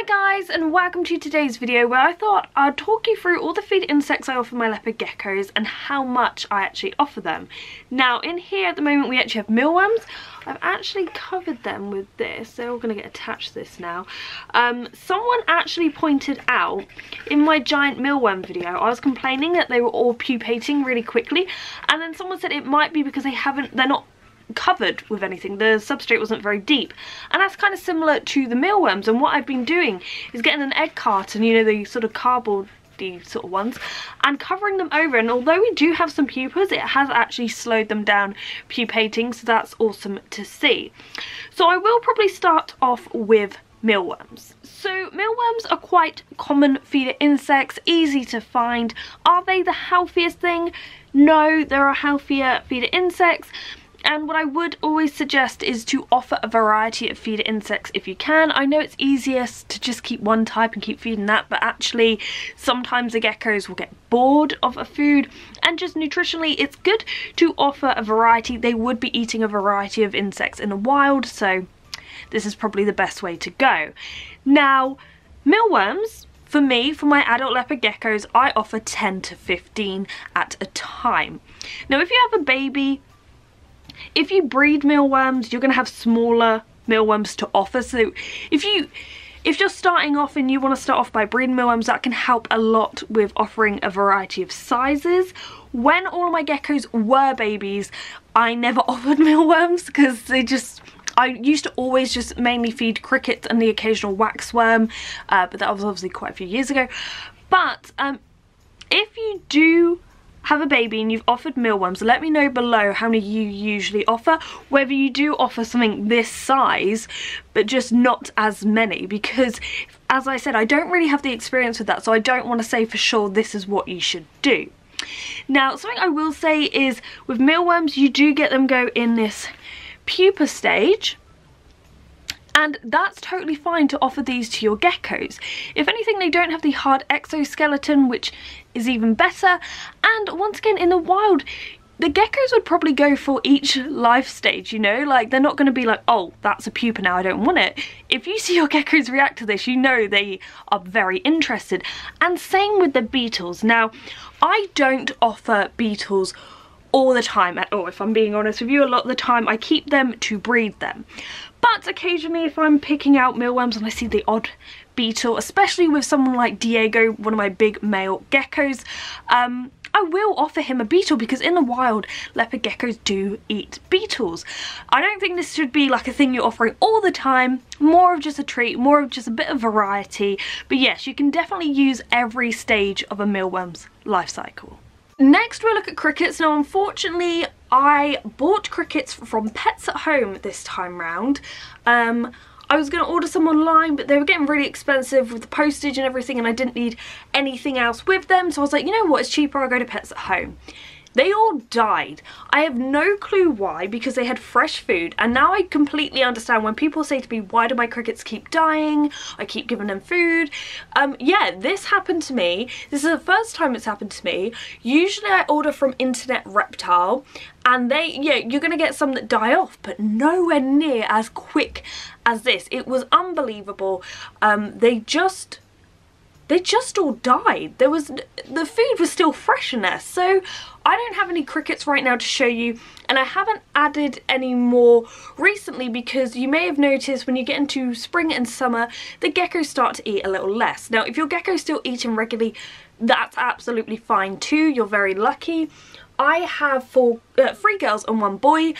Hi guys and welcome to today's video where I thought I'd talk you through all the feed insects I offer my leopard geckos and how much I actually offer them. Now in here at the moment we actually have mealworms. I've actually covered them with this. They're all going to get attached to this now. Um, someone actually pointed out in my giant mealworm video I was complaining that they were all pupating really quickly and then someone said it might be because they haven't, they're not covered with anything. The substrate wasn't very deep. And that's kind of similar to the mealworms. And what I've been doing is getting an egg carton, you know, the sort of cardboard sort of ones and covering them over and although we do have some pupas it has actually slowed them down pupating so that's awesome to see so I will probably start off with mealworms. So mealworms are quite common feeder insects, easy to find. Are they the healthiest thing? No, there are healthier feeder insects, and what I would always suggest is to offer a variety of feeder insects if you can. I know it's easiest to just keep one type and keep feeding that, but actually sometimes the geckos will get bored of a food and just nutritionally it's good to offer a variety. They would be eating a variety of insects in the wild, so this is probably the best way to go. Now, mealworms, for me, for my adult leopard geckos, I offer 10 to 15 at a time. Now, if you have a baby, if you breed mealworms, you're going to have smaller mealworms to offer. So if you if you're starting off and you want to start off by breeding mealworms, that can help a lot with offering a variety of sizes. When all of my geckos were babies, I never offered mealworms because they just... I used to always just mainly feed crickets and the occasional waxworm, uh, but that was obviously quite a few years ago. But um, if you do have a baby and you've offered mealworms, let me know below how many you usually offer, whether you do offer something this size, but just not as many, because as I said, I don't really have the experience with that, so I don't want to say for sure this is what you should do. Now, something I will say is with mealworms, you do get them go in this pupa stage, and that's totally fine to offer these to your geckos. If anything, they don't have the hard exoskeleton, which is even better. And once again, in the wild, the geckos would probably go for each life stage, you know? Like, they're not going to be like, oh, that's a pupa now, I don't want it. If you see your geckos react to this, you know they are very interested. And same with the beetles. Now, I don't offer beetles all the time at all, if I'm being honest with you. A lot of the time, I keep them to breed them. But occasionally if I'm picking out mealworms and I see the odd beetle, especially with someone like Diego, one of my big male geckos, um, I will offer him a beetle because in the wild, leopard geckos do eat beetles. I don't think this should be like a thing you're offering all the time, more of just a treat, more of just a bit of variety. But yes, you can definitely use every stage of a mealworm's life cycle. Next we'll look at crickets. Now unfortunately I bought crickets from Pets at Home this time round. Um, I was going to order some online but they were getting really expensive with the postage and everything and I didn't need anything else with them so I was like you know what it's cheaper I'll go to Pets at Home. They all died. I have no clue why because they had fresh food and now I completely understand when people say to me why do my crickets keep dying? I keep giving them food. Um, yeah, this happened to me. This is the first time it's happened to me. Usually I order from Internet Reptile and they, yeah, you're going to get some that die off but nowhere near as quick as this. It was unbelievable. Um, they just they just all died. There was, the food was still fresh in there. So I don't have any crickets right now to show you and I haven't added any more recently because you may have noticed when you get into spring and summer, the geckos start to eat a little less. Now, if your gecko's still eating regularly, that's absolutely fine too. You're very lucky. I have four, uh, three girls and one boy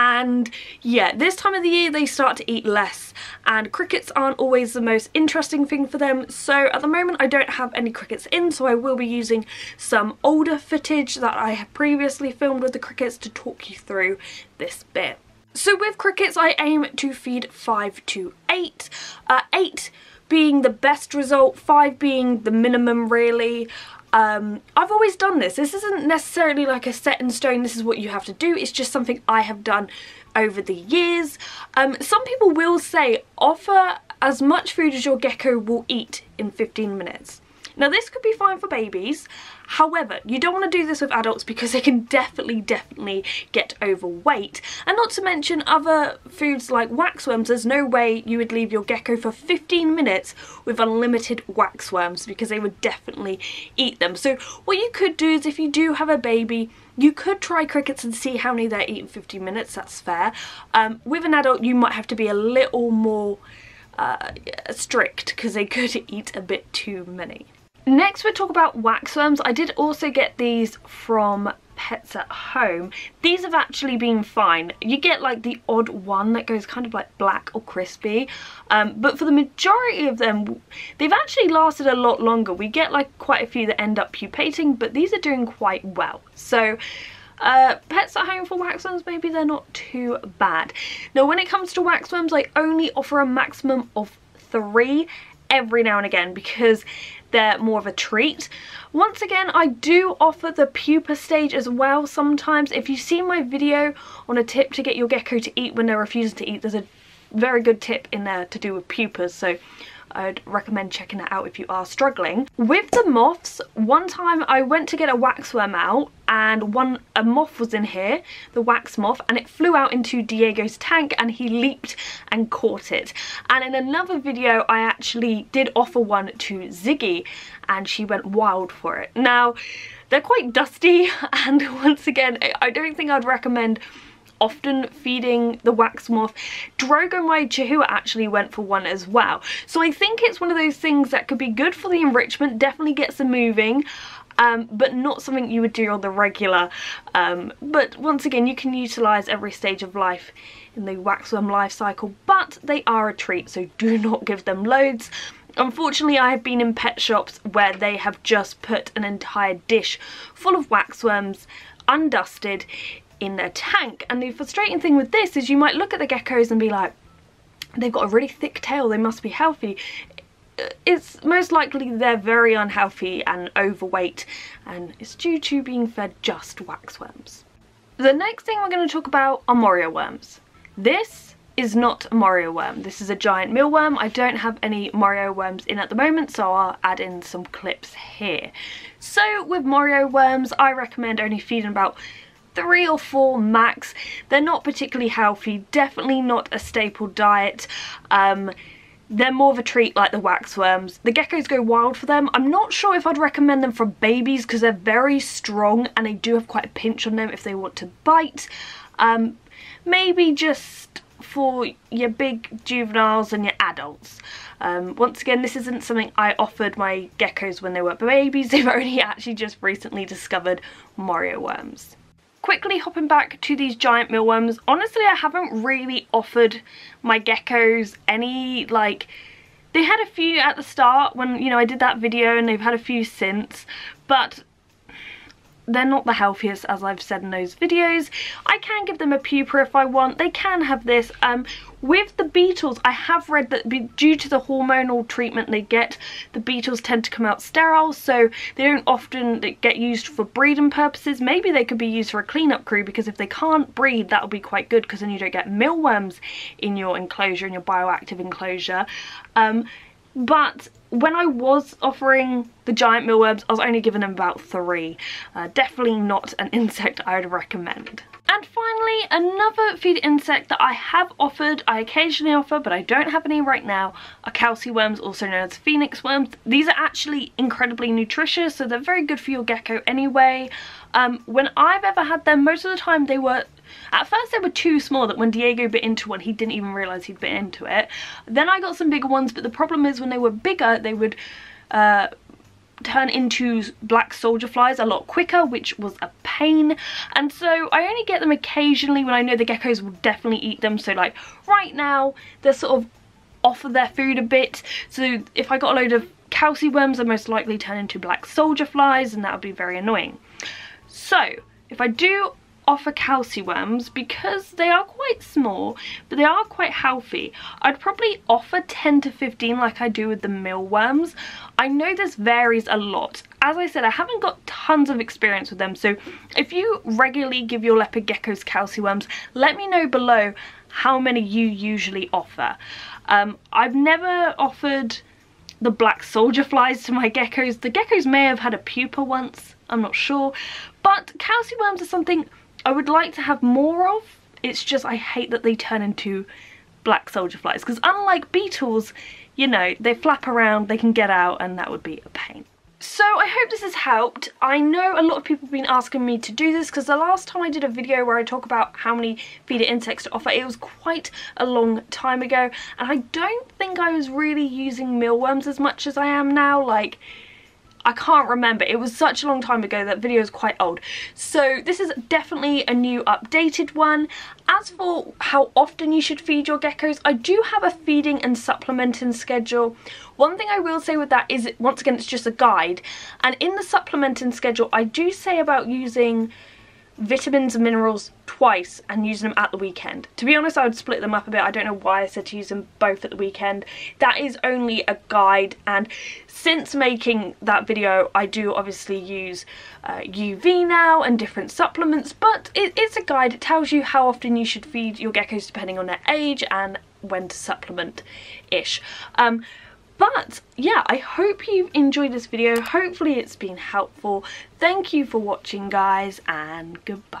and yeah this time of the year they start to eat less and crickets aren't always the most interesting thing for them so at the moment I don't have any crickets in so I will be using some older footage that I have previously filmed with the crickets to talk you through this bit. So with crickets I aim to feed 5 to 8, uh, 8 being the best result, 5 being the minimum really. Um, I've always done this. This isn't necessarily like a set in stone, this is what you have to do. It's just something I have done over the years. Um, some people will say offer as much food as your gecko will eat in 15 minutes. Now this could be fine for babies, however, you don't want to do this with adults because they can definitely, definitely get overweight. And not to mention other foods like waxworms, there's no way you would leave your gecko for 15 minutes with unlimited waxworms because they would definitely eat them. So what you could do is if you do have a baby, you could try crickets and see how many they eat in 15 minutes, that's fair. Um, with an adult you might have to be a little more uh, strict because they could eat a bit too many. Next we'll talk about waxworms. I did also get these from Pets at Home. These have actually been fine. You get like the odd one that goes kind of like black or crispy. Um, but for the majority of them, they've actually lasted a lot longer. We get like quite a few that end up pupating, but these are doing quite well. So uh, pets at home for waxworms, maybe they're not too bad. Now when it comes to waxworms, I only offer a maximum of three every now and again because they're more of a treat. Once again, I do offer the pupa stage as well sometimes. If you've seen my video on a tip to get your gecko to eat when they're refusing to eat, there's a very good tip in there to do with pupas. So I'd recommend checking that out if you are struggling. With the moths, one time I went to get a waxworm out and one a moth was in here, the wax moth, and it flew out into Diego's tank and he leaped and caught it. And in another video I actually did offer one to Ziggy and she went wild for it. Now, they're quite dusty and once again, I don't think I'd recommend often feeding the wax moth. Drogo, my Chihuahua, actually went for one as well. So I think it's one of those things that could be good for the enrichment, definitely gets them moving. Um, but not something you would do on the regular. Um, but once again, you can utilise every stage of life in the waxworm life cycle, but they are a treat, so do not give them loads. Unfortunately, I have been in pet shops where they have just put an entire dish full of waxworms, undusted, in their tank. And the frustrating thing with this is you might look at the geckos and be like, they've got a really thick tail, they must be healthy. Uh, it's most likely they're very unhealthy and overweight and it's due to being fed just waxworms. The next thing we're going to talk about are Morio worms. This is not a Morio worm. This is a giant mealworm. I don't have any Morio worms in at the moment, so I'll add in some clips here. So with Morio worms, I recommend only feeding about three or four max. They're not particularly healthy, definitely not a staple diet. Um, they're more of a treat like the waxworms. The geckos go wild for them. I'm not sure if I'd recommend them for babies because they're very strong and they do have quite a pinch on them if they want to bite. Um, maybe just for your big juveniles and your adults. Um, once again, this isn't something I offered my geckos when they were babies. They've only actually just recently discovered Morio worms. Quickly hopping back to these giant mealworms, honestly I haven't really offered my geckos any like they had a few at the start when you know I did that video and they've had a few since but they're not the healthiest as I've said in those videos. I can give them a pupa if I want. They can have this. Um, with the beetles, I have read that due to the hormonal treatment they get, the beetles tend to come out sterile, so they don't often get used for breeding purposes. Maybe they could be used for a cleanup crew because if they can't breed, that'll be quite good because then you don't get mealworms in your enclosure, in your bioactive enclosure. Um, but when I was offering the giant mealworms, I was only giving them about three. Uh, definitely not an insect I would recommend. And finally, another feed insect that I have offered, I occasionally offer, but I don't have any right now, are calci worms, also known as phoenix worms. These are actually incredibly nutritious, so they're very good for your gecko anyway. Um, when I've ever had them, most of the time they were at first they were too small that when Diego bit into one he didn't even realise he'd bit into it. Then I got some bigger ones but the problem is when they were bigger they would uh, turn into black soldier flies a lot quicker which was a pain. And so I only get them occasionally when I know the geckos will definitely eat them. So like right now they're sort of off of their food a bit. So if I got a load of calci worms they most likely turn into black soldier flies and that would be very annoying. So if I do offer calci worms because they are quite small but they are quite healthy I'd probably offer 10 to 15 like I do with the mealworms I know this varies a lot as I said I haven't got tons of experience with them so if you regularly give your leopard geckos calci worms let me know below how many you usually offer um, I've never offered the black soldier flies to my geckos. The geckos may have had a pupa once, I'm not sure. But calcium worms are something I would like to have more of. It's just I hate that they turn into black soldier flies because unlike beetles, you know, they flap around, they can get out and that would be a pain. So I hope this has helped. I know a lot of people have been asking me to do this because the last time I did a video where I talk about how many feeder insects to offer, it was quite a long time ago and I don't think I was really using mealworms as much as I am now. Like, I can't remember. It was such a long time ago. That video is quite old. So this is definitely a new updated one. As for how often you should feed your geckos, I do have a feeding and supplementing schedule. One thing I will say with that is, once again, it's just a guide. And in the supplementing schedule, I do say about using vitamins and minerals twice and using them at the weekend. To be honest, I would split them up a bit. I don't know why I said to use them both at the weekend. That is only a guide and since making that video, I do obviously use uh, UV now and different supplements, but it, it's a guide. It tells you how often you should feed your geckos depending on their age and when to supplement-ish. Um, but yeah, I hope you've enjoyed this video. Hopefully it's been helpful. Thank you for watching guys and goodbye.